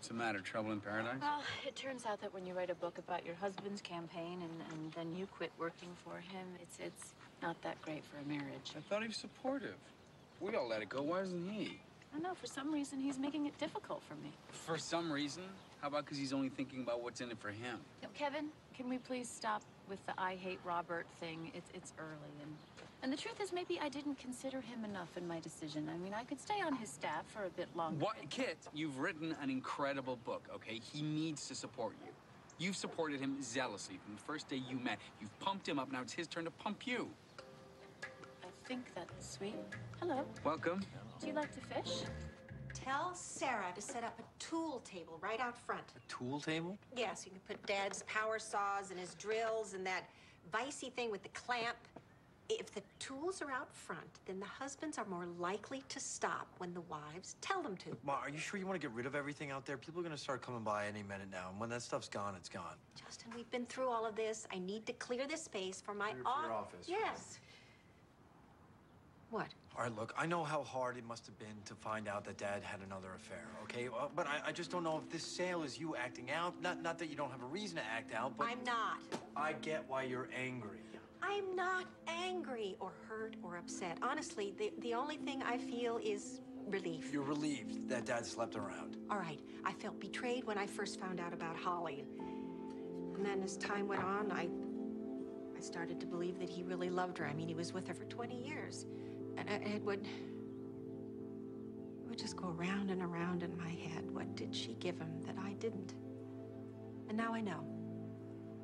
What's the matter? Trouble in paradise? Well, it turns out that when you write a book about your husband's campaign and, and then you quit working for him, it's it's not that great for a marriage. I thought he was supportive. We all let it go. Why isn't he? I don't know, for some reason he's making it difficult for me. For some reason? How about because he's only thinking about what's in it for him? No, Kevin, can we please stop with the I hate Robert thing? It's it's early and and the truth is maybe I didn't consider him enough in my decision. I mean, I could stay on his staff for a bit longer. What, Kit? You've written an incredible book, okay? He needs to support you. You've supported him zealously from the first day you met. You've pumped him up. Now it's his turn to pump you. I think that's sweet. Hello. Welcome. Do you like to fish? Tell Sarah to set up a tool table right out front. A tool table? Yes, you can put Dad's power saws and his drills and that vicey thing with the clamp. If the tools are out front, then the husbands are more likely to stop when the wives tell them to. Ma, are you sure you want to get rid of everything out there? People are going to start coming by any minute now. And when that stuff's gone, it's gone. Justin, we've been through all of this. I need to clear this space for my Clear for off- your office. Yes. What? All right, look, I know how hard it must have been to find out that Dad had another affair, okay? Uh, but I, I just don't know if this sale is you acting out. Not, not that you don't have a reason to act out, but I'm not. I get why you're angry. I'm not angry or hurt or upset. Honestly, the, the only thing I feel is relief. You're relieved that Dad slept around. All right, I felt betrayed when I first found out about Holly. And then as time went on, I I started to believe that he really loved her. I mean, he was with her for 20 years. And it it would it would just go around and around in my head. What did she give him that I didn't? And now I know.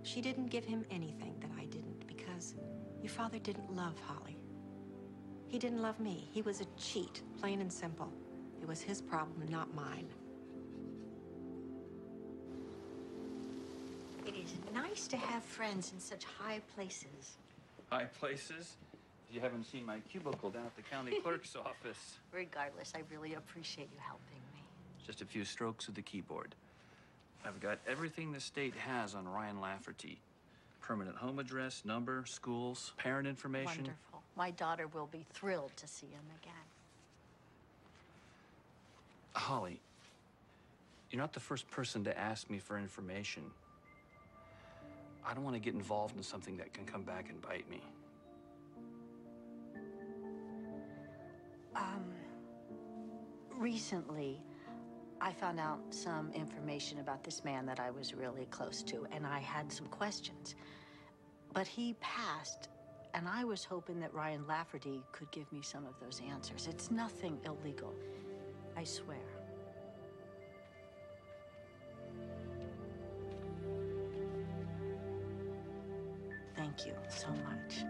She didn't give him anything that I didn't because your father didn't love Holly. He didn't love me. He was a cheat, plain and simple. It was his problem, not mine. It is nice to have friends in such high places. High places? You haven't seen my cubicle down at the county clerk's office. Regardless, I really appreciate you helping me. Just a few strokes of the keyboard. I've got everything the state has on Ryan Lafferty. Permanent home address, number, schools, parent information. Wonderful. My daughter will be thrilled to see him again. Holly, you're not the first person to ask me for information. I don't want to get involved in something that can come back and bite me. Um, recently, I found out some information about this man that I was really close to, and I had some questions. But he passed, and I was hoping that Ryan Lafferty could give me some of those answers. It's nothing illegal, I swear. Thank you so much.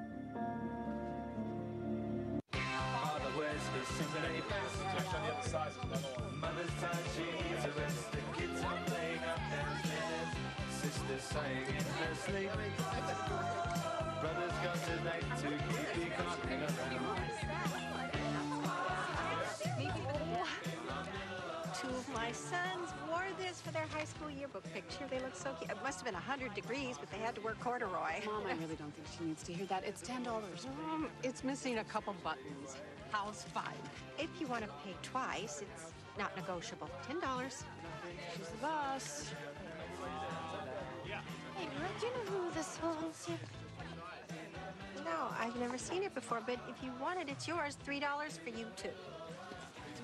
Wears his Sunday best. Mother's tired, she needs a rest. The kids are playing. Sister's in her sleep. My sons wore this for their high school yearbook picture. They look so cute. It must have been 100 degrees, but they had to wear corduroy. Mom, I really don't think she needs to hear that. It's ten dollars. Um, it's missing a couple buttons. How's five? If you want to pay twice, it's not negotiable. $10. She's the boss. Hey, girl, do you know who this was here? No, I've never seen it before, but if you want it, it's yours. $3 for you, too.